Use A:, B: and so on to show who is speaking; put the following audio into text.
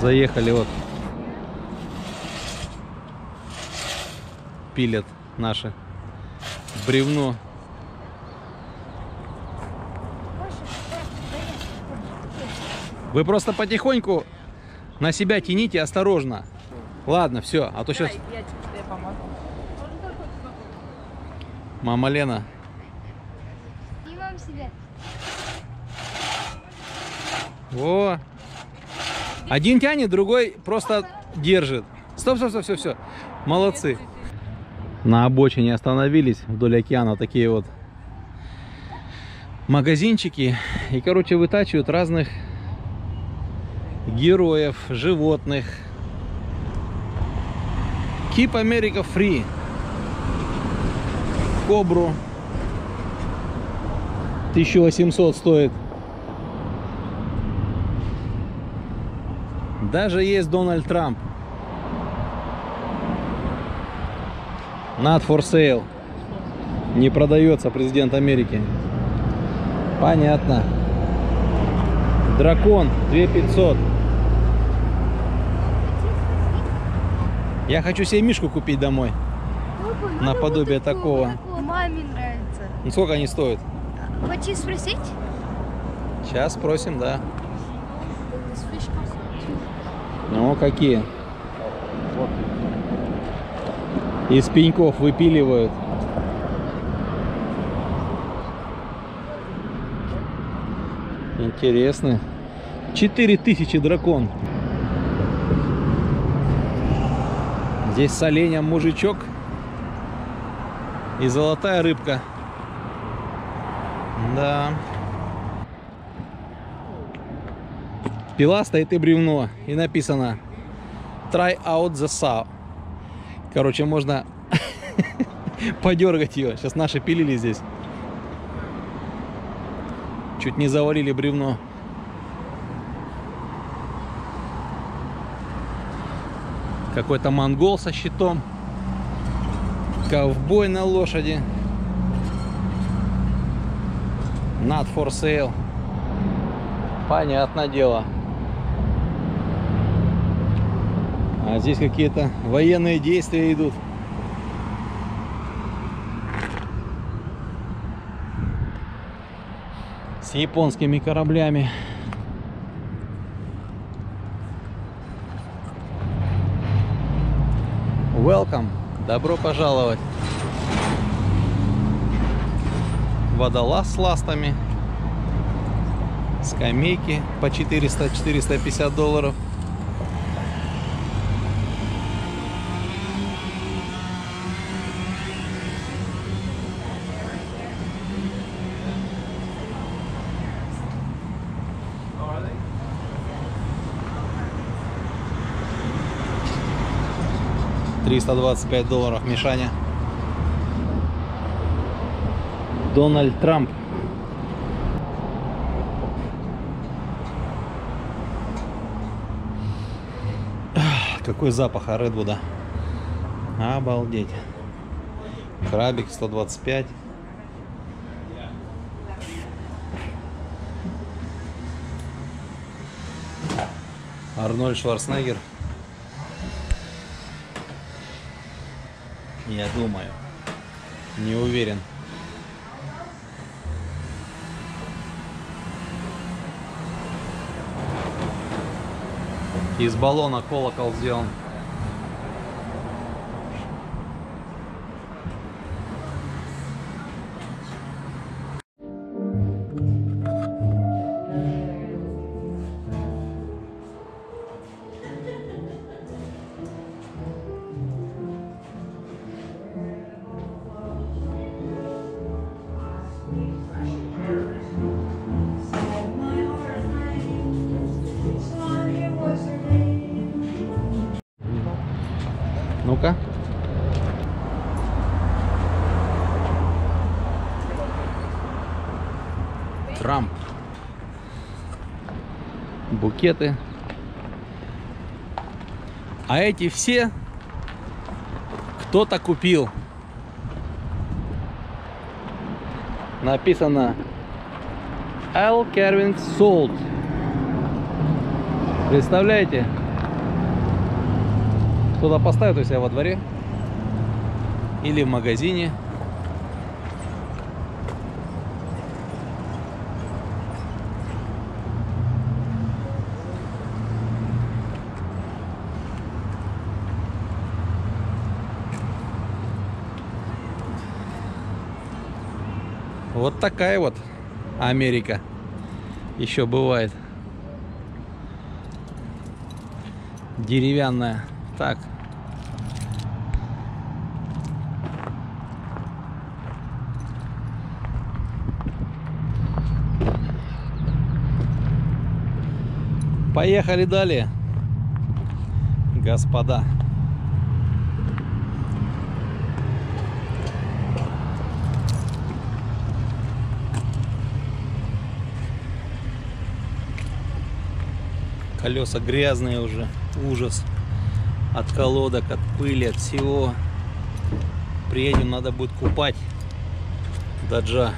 A: Заехали вот. Пилят наше бревно. Вы просто потихоньку на себя тяните осторожно. Ладно, все, а то сейчас
B: Давай, я тебе помогу.
A: мама Лена.
C: И вам себе.
A: Один тянет, другой просто держит. Стоп, стоп, стоп, все, все. Молодцы. На обочине остановились вдоль океана такие вот магазинчики. И, короче, вытачивают разных героев, животных. Keep America Free. Кобру. 1800 стоит. Даже есть Дональд Трамп. Not for sale. Не продается президент Америки. Понятно. Дракон 2500. Я хочу себе мишку купить домой. Наподобие такого.
C: Маме нравится.
A: Ну сколько они стоят?
C: Хочешь спросить?
A: Сейчас спросим, да. Ну, какие? Из пеньков выпиливают. Интересно. 4000 дракон. Здесь с оленем мужичок и золотая рыбка. Да. Пила стоит и бревно. И написано Try out the saw. Короче, можно подергать ее. Сейчас наши пилили здесь. Чуть не завалили бревно. Какой-то монгол со щитом. Ковбой на лошади. Not for sale. Понятное дело. А здесь какие-то военные действия идут. С японскими кораблями. Welcome. Добро пожаловать. Водолаз с ластами. Скамейки по 400-450 долларов. Триста двадцать пять долларов Мишаня. Дональд Трамп. Какой запах от Редвуда. Обалдеть. Крабик 125. Арнольд Шварценеггер. Я думаю. Не уверен. Из баллона колокол сделан. Трамп. Букеты. А эти все кто-то купил. Написано Al Kervin sold. Представляете? Кто-то поставит у себя во дворе или в магазине. Вот такая вот Америка еще бывает. Деревянная. Так. Поехали далее, господа. Колеса грязные уже. Ужас. От колодок, от пыли, от всего. Приедем, надо будет купать. Даджа.